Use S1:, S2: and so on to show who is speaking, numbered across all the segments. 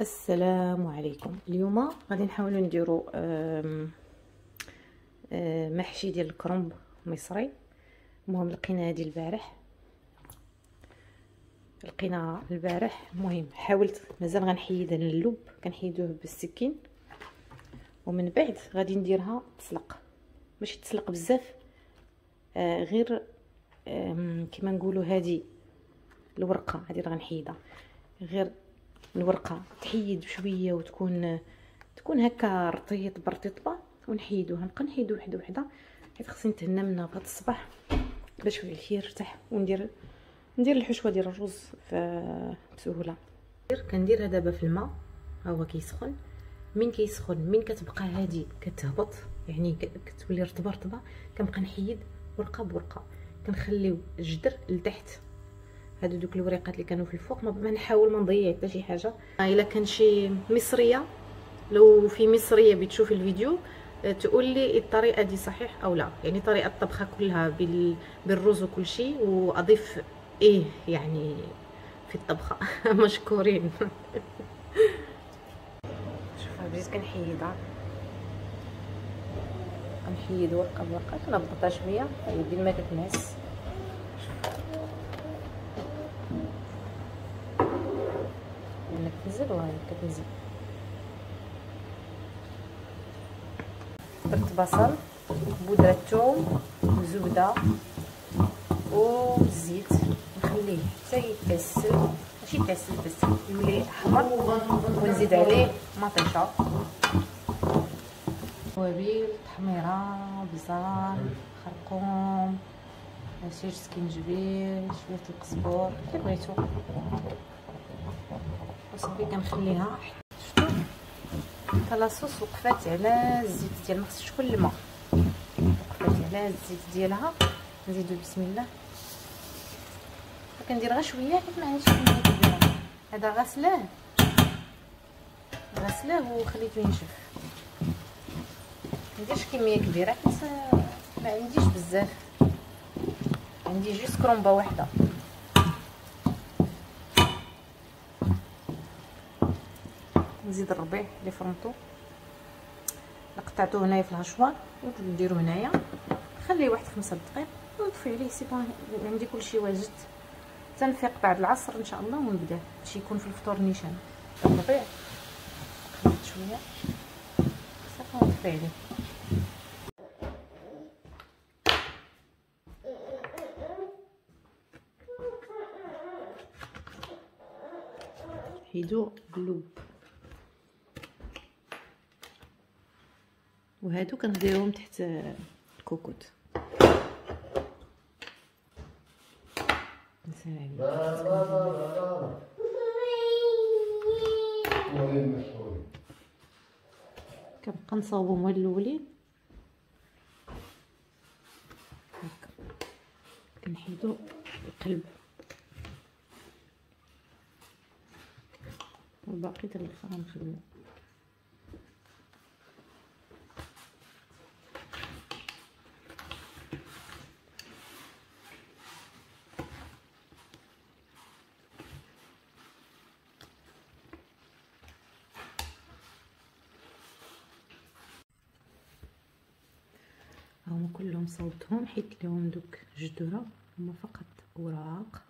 S1: السلام عليكم. اليوم غادي نحاولوا نديروا محشي ديال الكرنب مصري. المهم لقينا هذه البارح. لقينا البارح. المهم حاولت مازال غنحيد أنا اللب كنحيدوه بالسكين. ومن بعد غادي نديرها تسلق. ماشي تسلق بزاف آه غير كما نقولوا هذه الورقة هذه غنحيدها. غير الورقة تحيد بشويه وتكون تكون هكا رطيط برطيطبة ونحيدوها نبقى نحيدو وحدة وحدة حيت خصني نتهنى منها بهاد الصباح باش فيه يرتاح وندير ندير الحشوة ديال الرز بسهولة. كنديرها دابا في الماء ها هو كيسخن. من كيسخن؟ من كتبقى هادي كتهبط يعني كتولي رطبة رطبة كنبقى نحيد ورقة بورقة. كنخليو الجدر لتحت هادو دوك الوريقات اللي كانوا في الفوق ما نحاول ما نضيع حتى شي حاجة. إلا كان شي مصرية لو في مصرية بتشوفي الفيديو آه، تقول لي الطريقة دي صحيح أو لا. يعني طريقة الطبخة كلها بالرز وكل شيء وأضيف إيه يعني في الطبخة. مشكورين. شوفوا بديت كنحيدها. كنحيد ورقة بورقة كنبطها شوية يدي ما كتنعس يعني كتنزل وهي كتنزل درت بصل بودرة ثوم وزبده والزيت نخليه حتى يتكسل ماشي يتكسل بس يولي احمر ونزيد عليه مطيشة. توابل تحميرة بصل خرقوم عصير سكينجبير شوية القزبور اللي بغيتو. وصافي كنخليها. شفتوا لاصوص وقفات على الزيت ديال ما خصش تكون الماء وقفات على الزيت ديالها. نزيدو بسم الله. كندير غير شوية حيت ما عنديش كميه كبيره هذا غسلاه غسلاه وخليته ينشف. ما كمية كبيرة حيت ما عنديش بزاف. عندي juste كرومبة واحدة. نزيد الربيع اللي فرمتو قطعتو هنايا في ال hachoir ونديرو هنايا. خليه واحد خمسة دقائق ونطفي عليه c'est bon عندي كلشي واجد. تنفيق بعد العصر إن شاء الله ونبدأ. باش يكون في الفطور نيشان. الربيع. خليت شوية. صافي ونطفي عليه. حيدو اللوب وهادو كنديرهم تحت الكوكوت. كنبقى نصاوبهم هاد الاولين هكا. كنحيدو القلب. والباقي تا هما كلهم صوبتهم حيت لهم دوك جدوره هما فقط أوراق.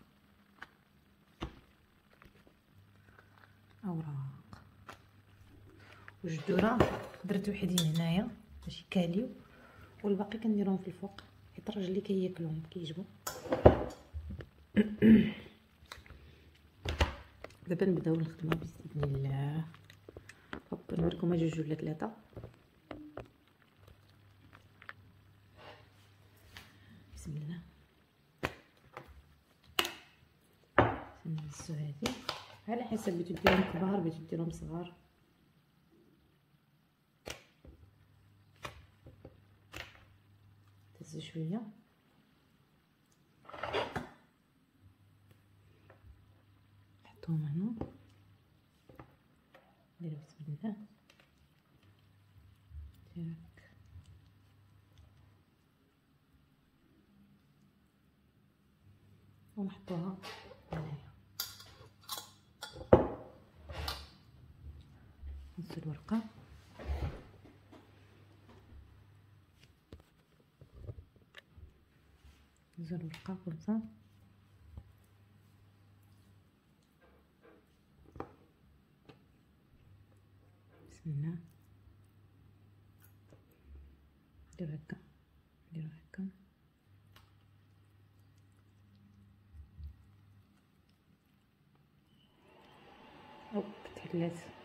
S1: أوراق. وجدوره درت وحدين هنايا باش يكاليو والباقي كنديرهم في الفوق حيت الراجل اللي كياكلهم كيعجبو دابا نبداو الخدمة باذن الله. هوب نوريكم جوج ولا ثلاثة بسم الله نهزو هادي على حسب بغيتو ديرهم كبار بغيتو ديرهم صغار. تهز شوية. نحطوهم هنا. نديرو بسم الله ونحطوها هنايا نزل الورقه الورقه كومسا بسم الله. ندير هكا. ندير هكا. اوب تحلات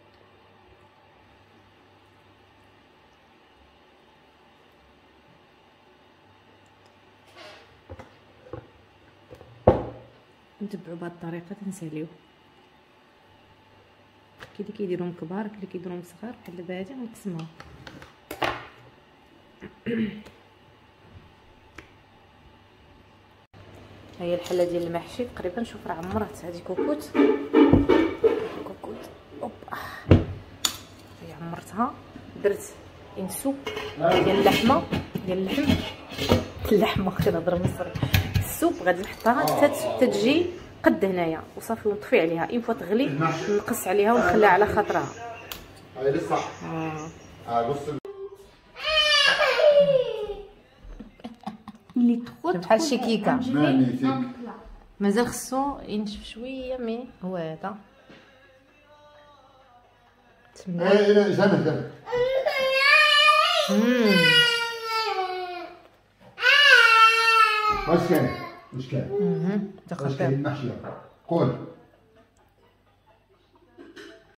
S1: نتبعوا بهذه الطريقة تنساليو كاين اللي كيديرهم كبار كاين اللي كيديرهم صغار بحال دابا هادي غنقسمها هي الحلة ديال المحشي تقريبا شوف راه عمرت هذه كوكوت. كوكوت. اوب هي عمرتها. درت إنسو. ديال اللحمة. ديال اللحم. اللحمة كنهضر مصري السوب غادي نحطها حتى تجي قد هنايا. وصافي ونطفي عليها. اين فوا تغلي نقص عليها ونخليها على خاطرها.
S2: اللي تخوت
S1: بحال شي كيكه مازال خصو ينشف شوية مي هو هذا مم.
S3: واش كاين واش كاين. واش كاين محشي قول.